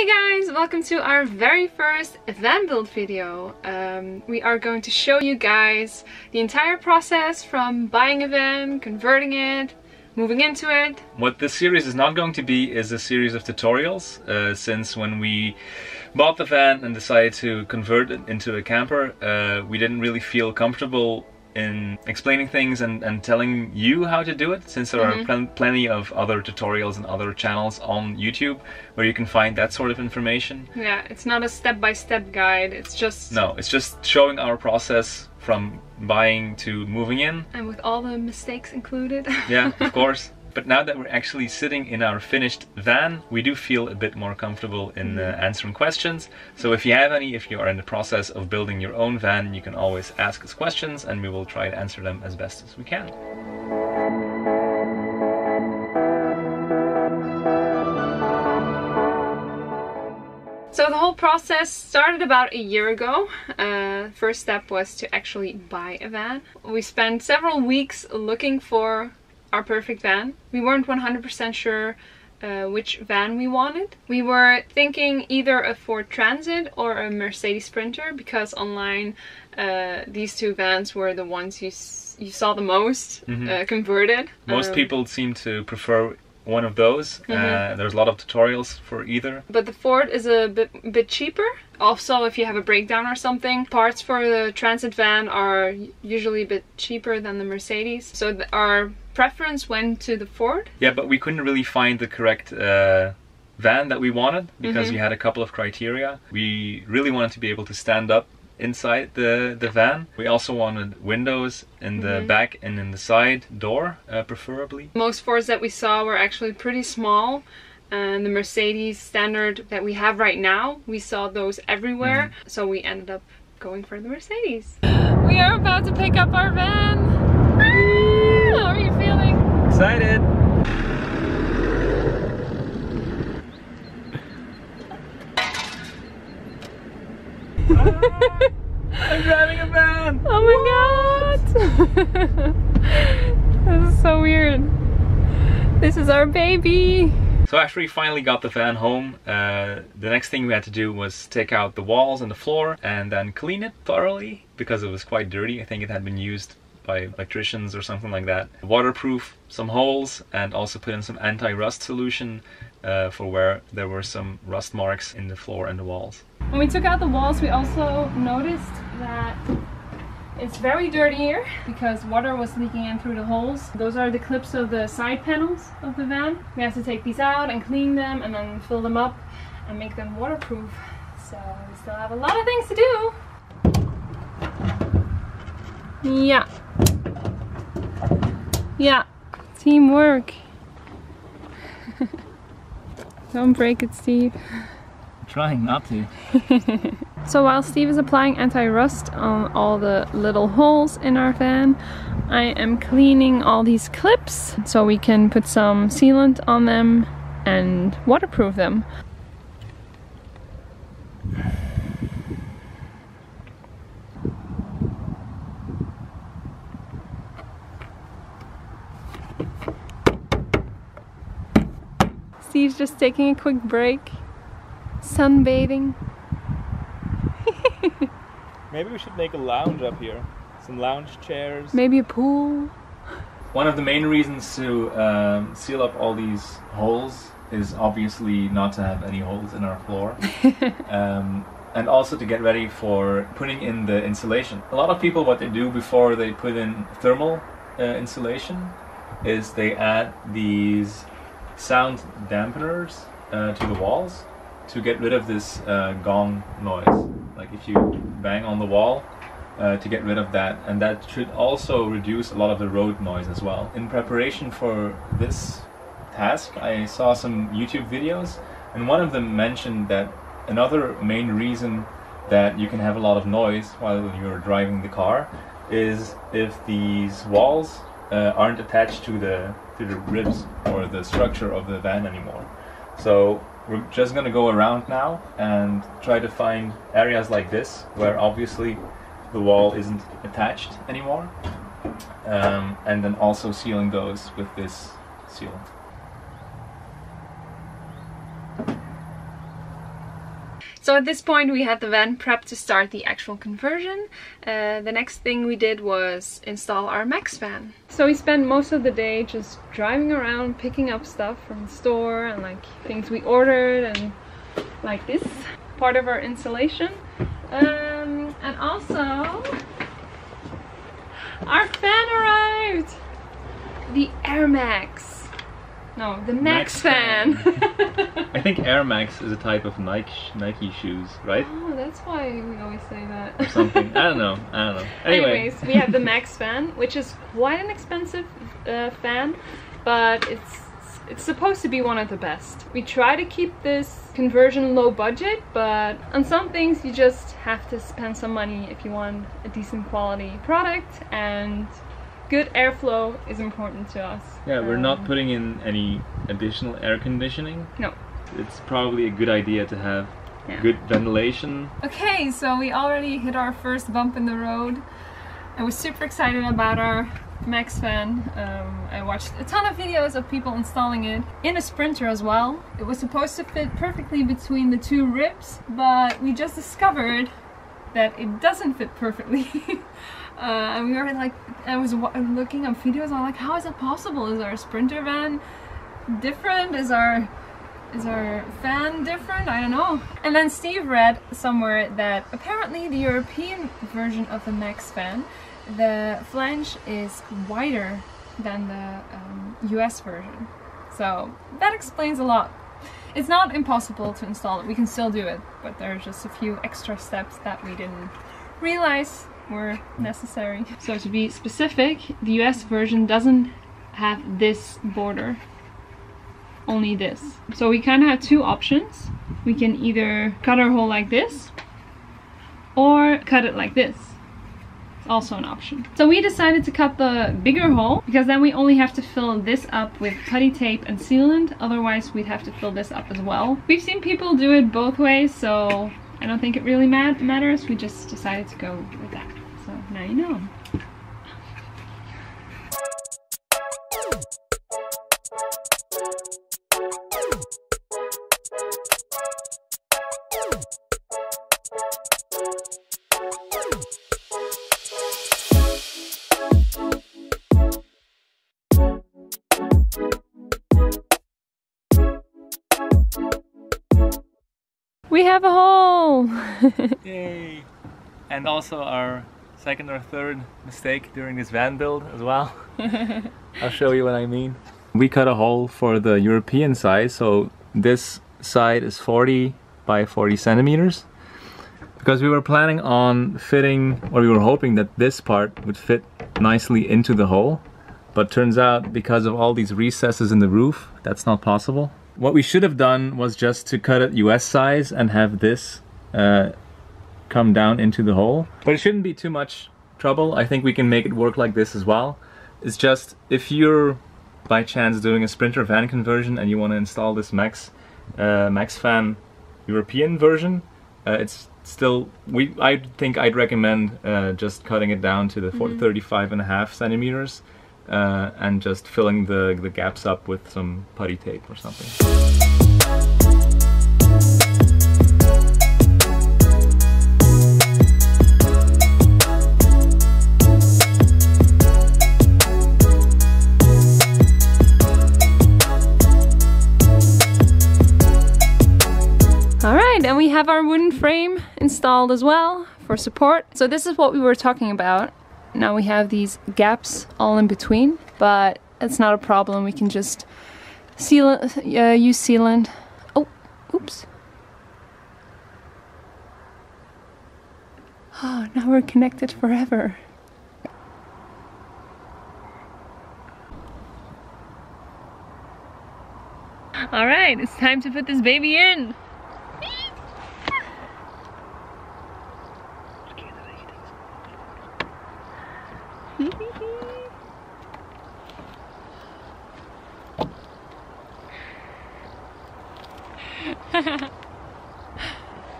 Hey guys, welcome to our very first van build video. Um, we are going to show you guys the entire process from buying a van, converting it, moving into it. What this series is not going to be is a series of tutorials, uh, since when we bought the van and decided to convert it into a camper, uh, we didn't really feel comfortable in explaining things and, and telling you how to do it since there Mhm. are plen- plenty of other tutorials and other channels on YouTube where you can find that sort of information. Yeah, it's not a step-by-step guide, it's just... No, it's just showing our process from buying to moving in. And with all the mistakes included. Yeah, of course. But now that we're actually sitting in our finished van, we do feel a bit more comfortable in uh, answering questions. So if you have any, if you are in the process of building your own van, you can always ask us questions and we will try to answer them as best as we can. So the whole process started about a year ago. Uh, first step was to actually buy a van. We spent several weeks looking for our perfect van. We weren't 100% sure uh, which van we wanted. We were thinking either a Ford Transit or a Mercedes Sprinter because online uh, these two vans were the ones you, s- you saw the most Mhm. uh, converted. Most Um, people seem to prefer one of those. Uh, Mhm. there's a lot of tutorials for either. But the Ford is a bit bit cheaper. Also, if you have a breakdown or something, parts for the transit van are usually a bit cheaper than the Mercedes. So th- our preference went to the Ford. Yeah, but we couldn't really find the correct uh, van that we wanted because Mhm. we had a couple of criteria. We really wanted to be able to stand up inside the, the van. We also wanted windows in the Mhm. back and in the side door, uh, preferably. Most Fords that we saw were actually pretty small. And the Mercedes standard that we have right now, we saw those everywhere. So we ended up going for the Mercedes. We are about to pick up our van. How are you feeling? Excited! I'm driving a van! Oh my god! this is so weird. This is our baby. So after we finally got the van home, uh, the next thing we had to do was take out the walls and the floor and then clean it thoroughly because it was quite dirty. I think it had been used by electricians or something like that. Waterproof some holes and also put in some anti-rust solution uh, for where there were some rust marks in the floor and the walls. When we took out the walls, we also noticed that it's very dirty here because water was leaking in through the holes. Those are the clips of the side panels of the van. We have to take these out and clean them and then fill them up and make them waterproof. So we still have a lot of things to do. Yeah. Yeah. Teamwork. Don't break it, Steve. Trying not to. So while Steve is applying anti-rust on all the little holes in our van, I am cleaning all these clips so we can put some sealant on them and waterproof them. Steve's just taking a quick break, sunbathing. Maybe we should make a lounge up here. Some lounge chairs. Maybe a pool. One of the main reasons to um, seal up all these holes is obviously not to have any holes in our floor. um, and also to get ready for putting in the insulation. A lot of people, what they do before they put in thermal uh, insulation is they add these sound dampeners uh, to the walls to get rid of this uh, gong noise. Like if you bang on the wall, uh, to get rid of that, and that should also reduce a lot of the road noise as well. In preparation for this task, I saw some YouTube videos, and one of them mentioned that another main reason that you can have a lot of noise while you're driving the car is if these walls uh, aren't attached to the to the ribs or the structure of the van anymore. So we're just gonna go around now and try to find areas like this where obviously the wall isn't attached anymore, um, and then also sealing those with this sealant. So at this point we had the van prepped to start the actual conversion. Uh, the next thing we did was install our Maxx fan. So we spent most of the day just driving around picking up stuff from the store and like things we ordered and like this part of our installation. Um, and also our fan arrived! The Air Max. No, the Maxx, Maxx fan. I think Air Max is a type of Nike Nike shoes, right? oh, that's why we always say that. Or something. I don't know. I don't know. Anyway, Anyways, we have the Maxx fan, which is quite an expensive uh, fan, but it's it's supposed to be one of the best. We try to keep this conversion low budget, but on some things you just have to spend some money if you want a decent quality product and good airflow is important to us. yeah, we're not Um, putting in any additional air conditioning. No. It's probably a good idea to have Yeah. good ventilation. Okay, so we already hit our first bump in the road. I was super excited about our Maxx fan. Um, I watched a ton of videos of people installing it in a Sprinter as well. It was supposed to fit perfectly between the two ribs, but we just discovered that it doesn't fit perfectly. uh, and we were like, I was wa- looking up videos. I'm like, how is that possible? Is our Sprinter van different? Is our is our fan different? I don't know. And then Steve read somewhere that apparently the European version of the Maxx fan, the flange is wider than the um, US version. So that explains a lot. It's not impossible to install it, we can still do it, but there are just a few extra steps that we didn't realize were necessary. So to be specific, the US version doesn't have this border only this. So we kind of have two options. We can either cut our hole like this or cut it like this. It's also an option. So we decided to cut the bigger hole because then we only have to fill this up with putty tape and sealant. Otherwise we'd have to fill this up as well. We've seen people do it both ways so I don't think it really mat matters. We just decided to go with that. Now you know. We have a hole! Yay! And also our second or third mistake during this van build as well. I'll show you what I mean. We cut a hole for the European size, so this side is 40 by 40 centimeters. Because we were planning on fitting, or we were hoping that this part would fit nicely into the hole. But turns out, because of all these recesses in the roof, that's not possible. What we should have done was just to cut it US size and have this uh, come down into the hole. But it shouldn't be too much trouble. I think we can make it work like this as well. It's just if you're by chance doing a Sprinter van conversion and you want to install this Maxx uh, Maxx Fan European version, uh, it's still we. I think I'd recommend uh, just cutting it down to the four- 35 and a half centimeters. Uh, and just filling the, the gaps up with some putty tape or something. Have our wooden frame installed as well for support. So this is what we were talking about. Now we have these gaps all in between, but it's not a problem. We can just seal uh, use sealant. Oh, oops. Oh, now we're connected forever. Alright, it's time to put this baby in.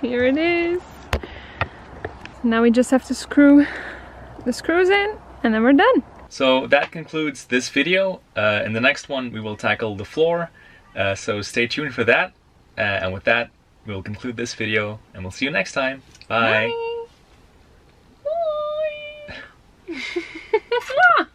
Here it is. Now we just have to screw the screws in and then we're done. So that concludes this video. Uh, in the next one, we will tackle the floor. Uh, so stay tuned for that. Uh, and with that, we'll conclude this video and we'll see you next time. Bye. Bye. Bye. Guess what?